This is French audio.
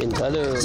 Une. Euh,